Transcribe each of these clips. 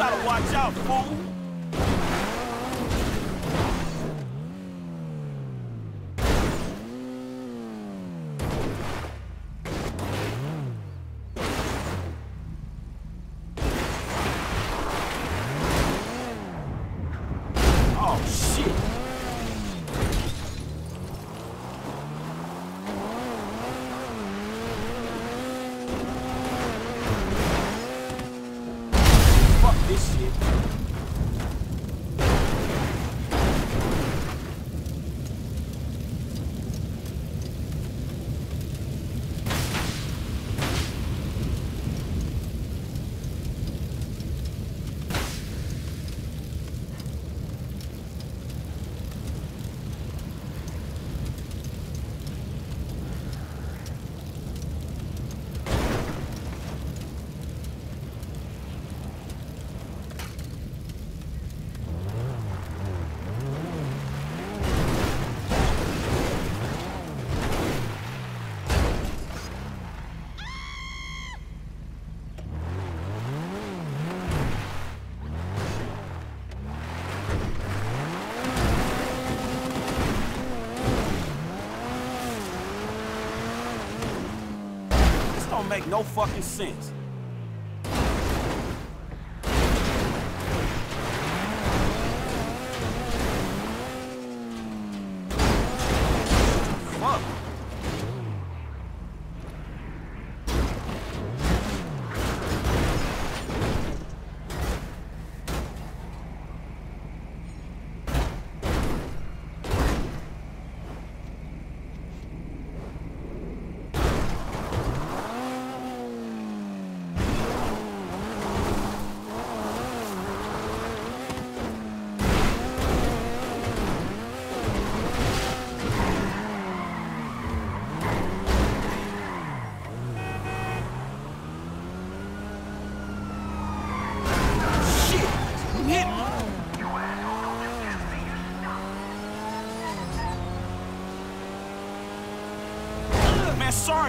gotta watch out, fool! Make no fucking sense.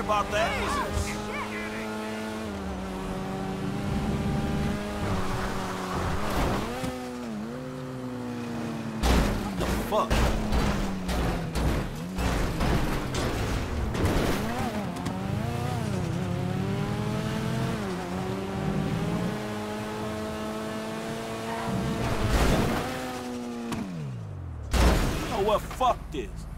Sorry about that. Fuck? You know? Fuck this.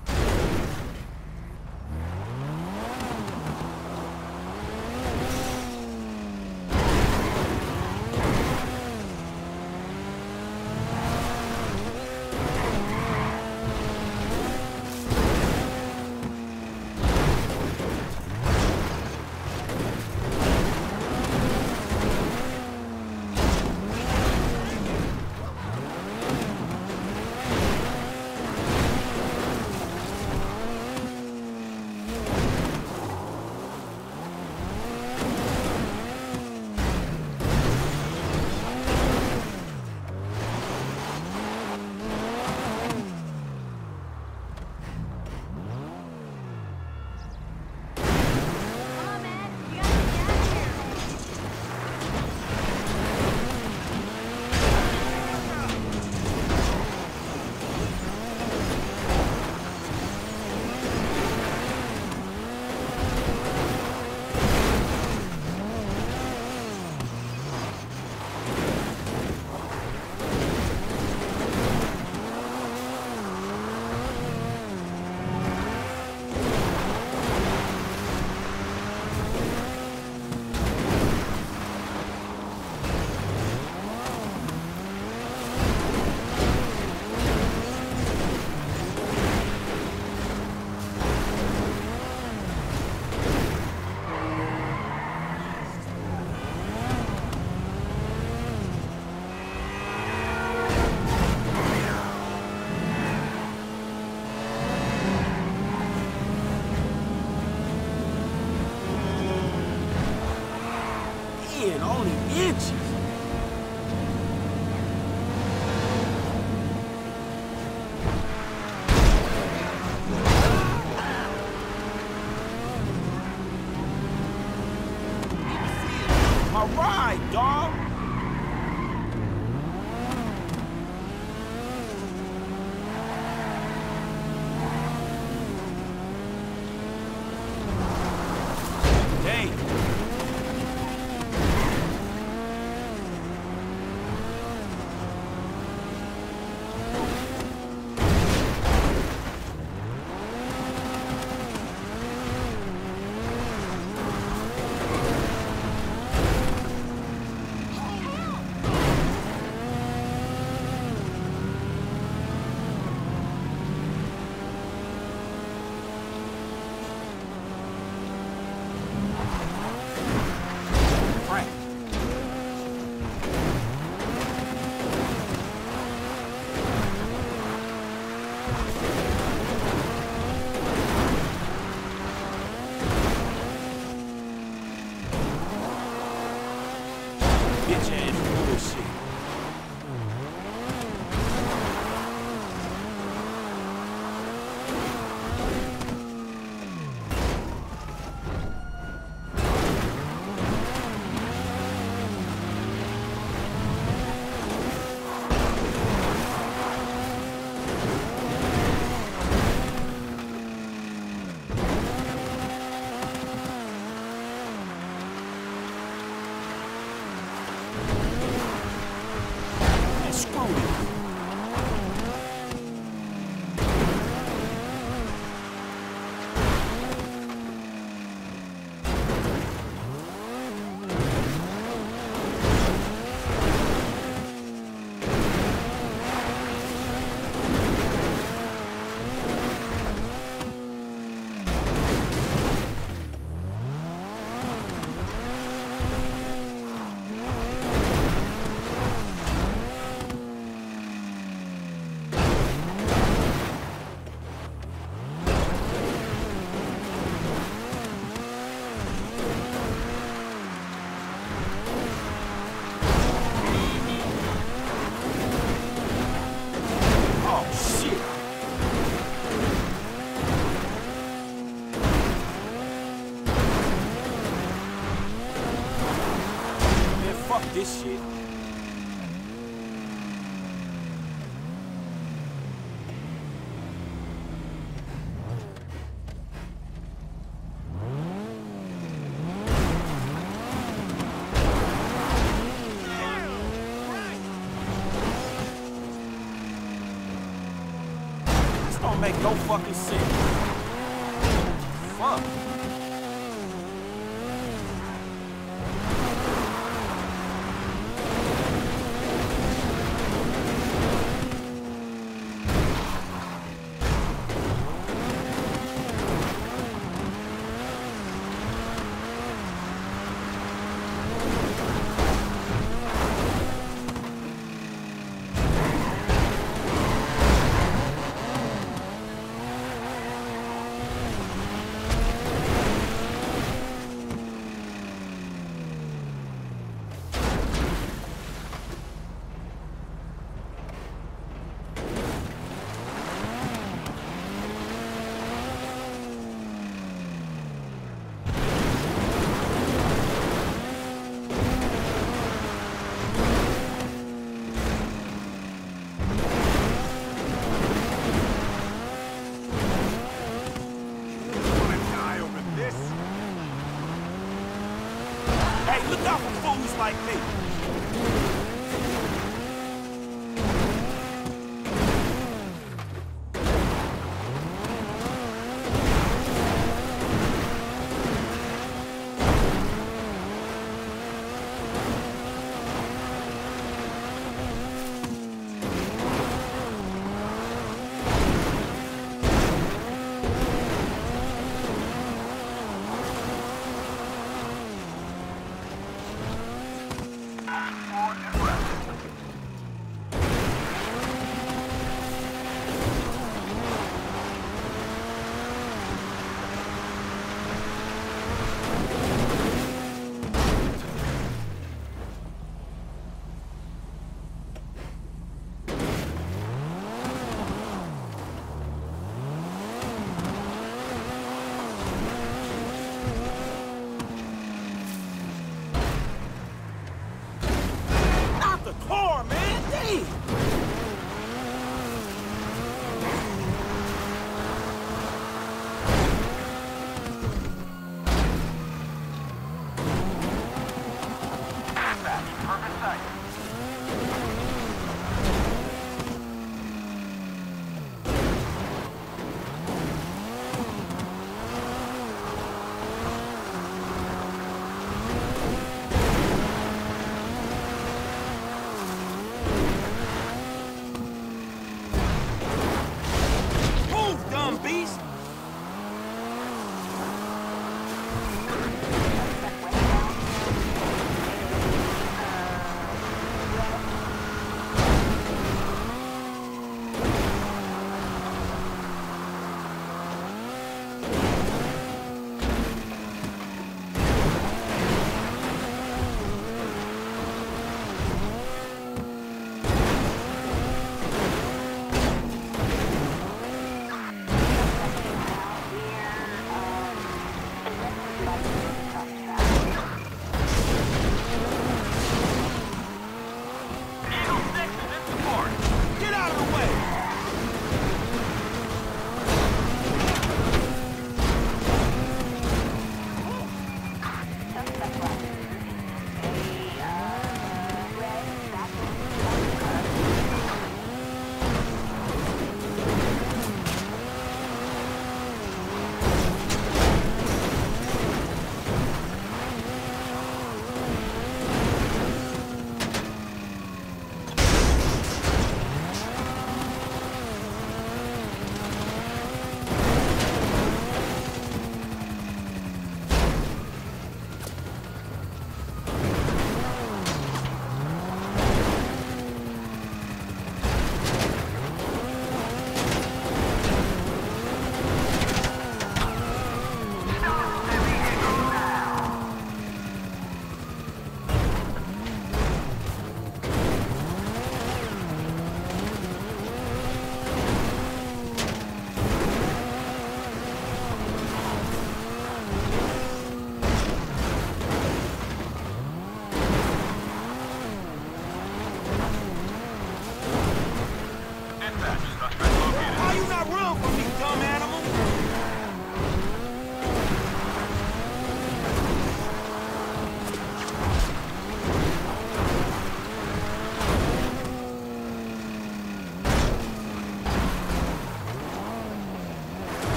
My ride, dog. This shit. hardcore, man! Damn!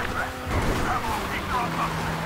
Everett! Travel! Keep your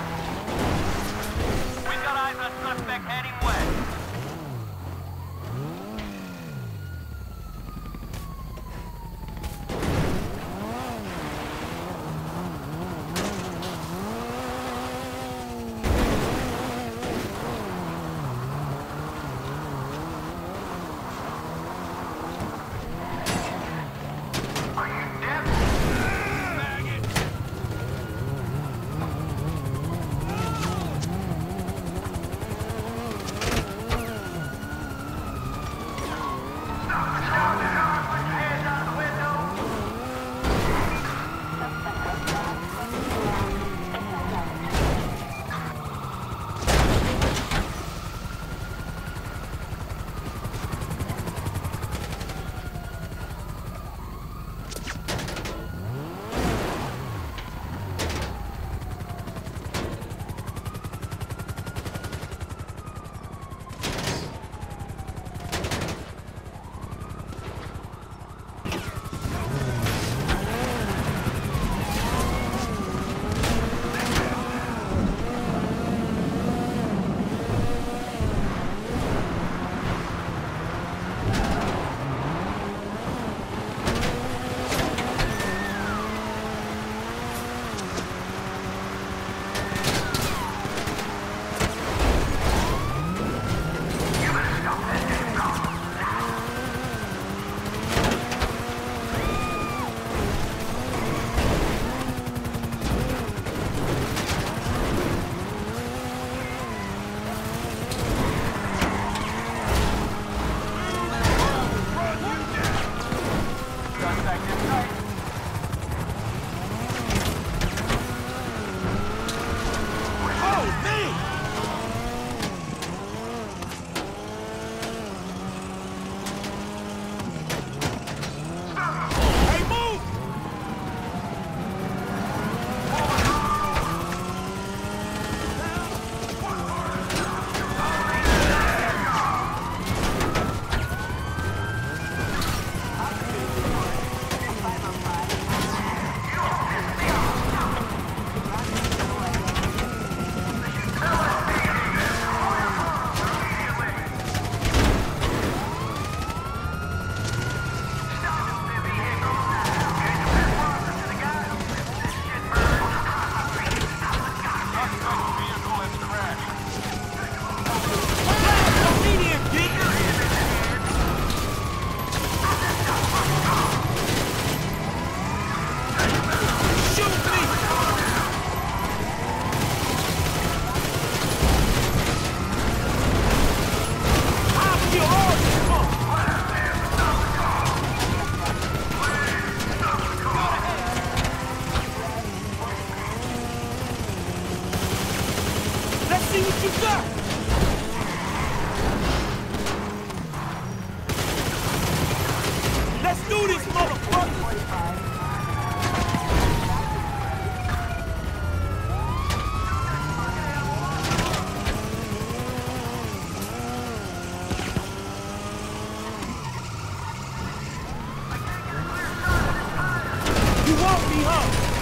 won't be hung!